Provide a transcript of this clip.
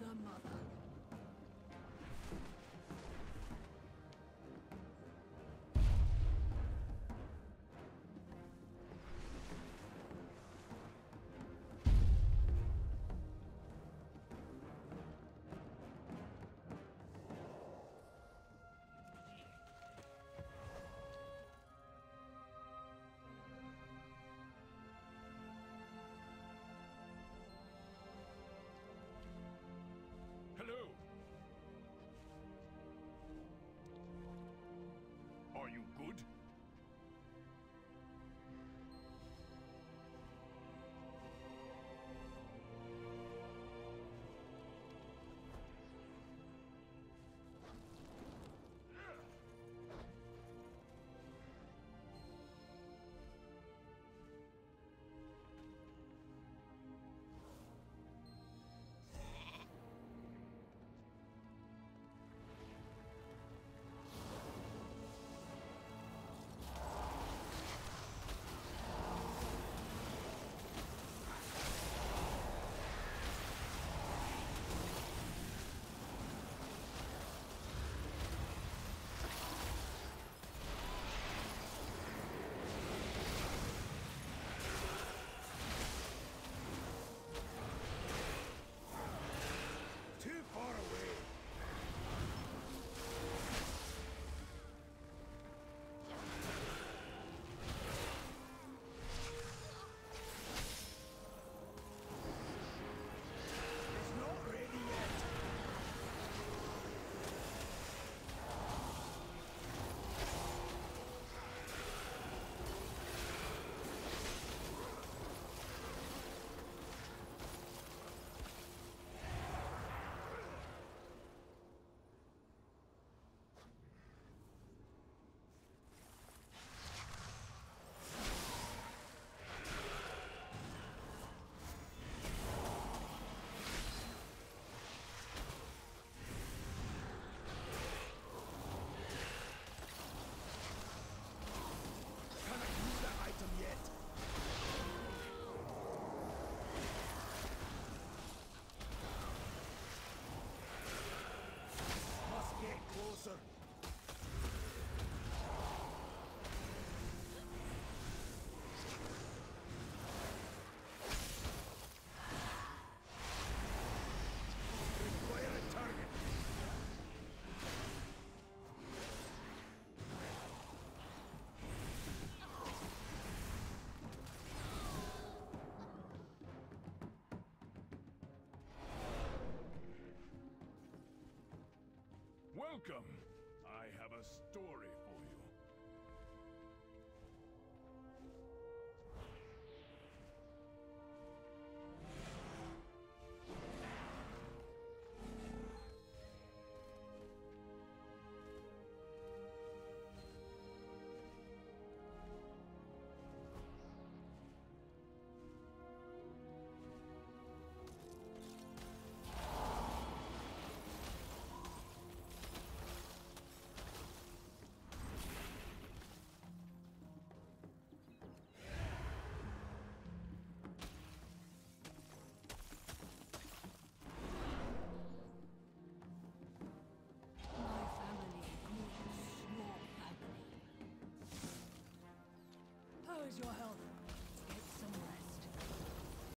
the mother. Welcome. I have a story